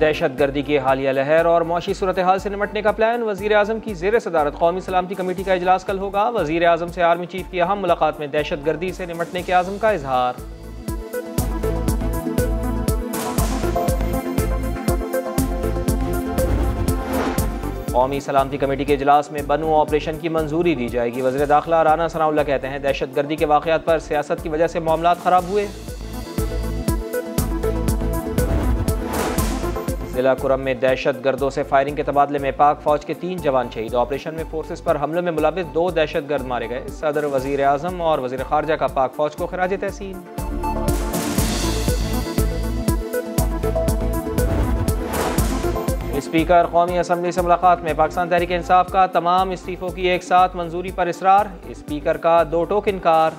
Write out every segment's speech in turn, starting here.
दहशत गर्दी की हालिया लहर और मौशी सूरत हाल से निमटने का प्लान। वज़ीर अजम की जेर सदारत कौमी सलामती कमेटी का अजलास कल होगा। वज़ीर अजम से आर्मी चीफ की अहम मुलाकात में दहशत गर्दी से निमटने के आज़म का इजहार। कौमी सलामती कमेटी के इजलास में बनू ऑपरेशन की मंजूरी दी जाएगी। वजी दाखिला राना सनाउल्ला कहते हैं दहशत गर्दी के वाकत पर सियासत की वजह से मामला खराब हुए। जिला कुरम में दहशत गर्दों से फायरिंग के तबादले में पाक फौज के तीन जवान शहीद। ऑपरेशन में फोर्सेस पर हमलों में मुलविस दो दहशत गर्द मारे गए। सदर वज़ीर अजम और वज़ीर खारजा का पाक फौज को खराज तहसीन स्पीकर कौमी असम्बली से मुलाकात में पाकिस्तान तहरीक इंसाफ का तमाम इस्तीफ़ों की एक साथ मंजूरी पर इसरार। स्पीकर का दो टोक इनकार।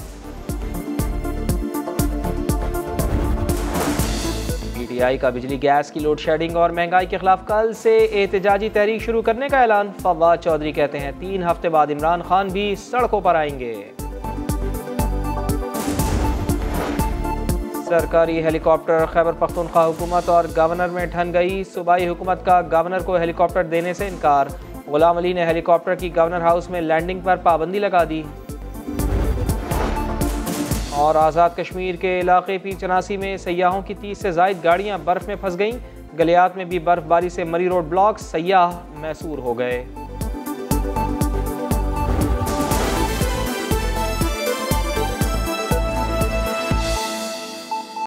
पीटीआई का बिजली गैस की लोड शेडिंग और महँगाई के खिलाफ कल से एहतजाजी तहरीक शुरू करने का ऐलान, फवाद चौधरी कहते हैं, तीन हफ़्ते बाद इमरान खान भी सड़कों पर आएँगे। सरकारी हेलीकॉप्टर खैबर पख्तूनख्वा हुकूमत और गवर्नर में ठन गई। सूबाई हुकूमत का गवर्नर को हेलीकॉप्टर देने से इनकार। गुलाम अली ने हेलीकॉप्टर की गवर्नर हाउस में लैंडिंग पर पाबंदी लगा दी। और आज़ाद कश्मीर के इलाके पी चनासी में सयाहों की तीस से जायद गाड़ियाँ बर्फ़ में फंस गईं। गलियात में भी बर्फबारी से मरी रोड ब्लॉक सयाह मैसूर हो गए।